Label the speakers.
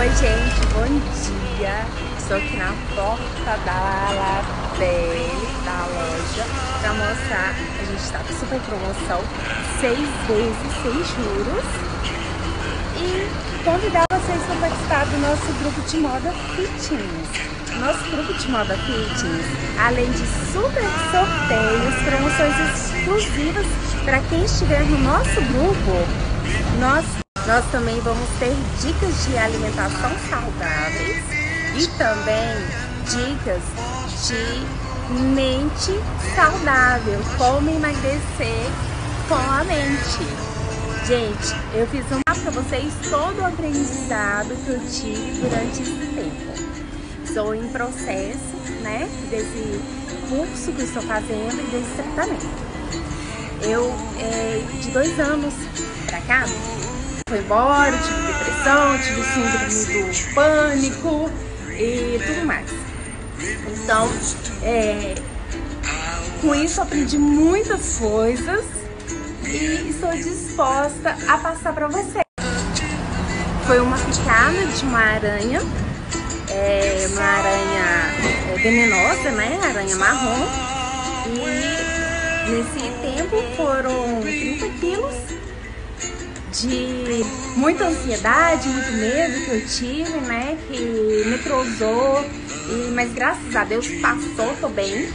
Speaker 1: Oi, gente, bom dia. Estou aqui na porta da Labelle, da loja, para mostrar. A gente está com super promoção, seis vezes, sem juros. E convidar vocês para participar do nosso grupo de moda fitness. Nosso grupo de moda fitness, além de super sorteios, promoções exclusivas para quem estiver no nosso grupo, nós nós também vamos ter dicas de alimentação saudáveis e também dicas de mente saudável, como emagrecer com a mente. Gente, eu fiz um para vocês todo o aprendizado que eu tive durante esse tempo. Estou em processo, né, desse curso que estou fazendo e desse tratamento. Eu, é, de dois anos para cá, foi embora, tive depressão, tive síndrome do pânico e tudo mais. Então, é, com isso aprendi muitas coisas e estou disposta a passar para você. Foi uma picada de uma aranha, é, uma aranha é, venenosa, né? Aranha marrom. E nesse tempo foram 30 quilos de muita ansiedade, muito medo que eu tive, né? Que me trozou, e, mas graças a Deus passou, tô bem.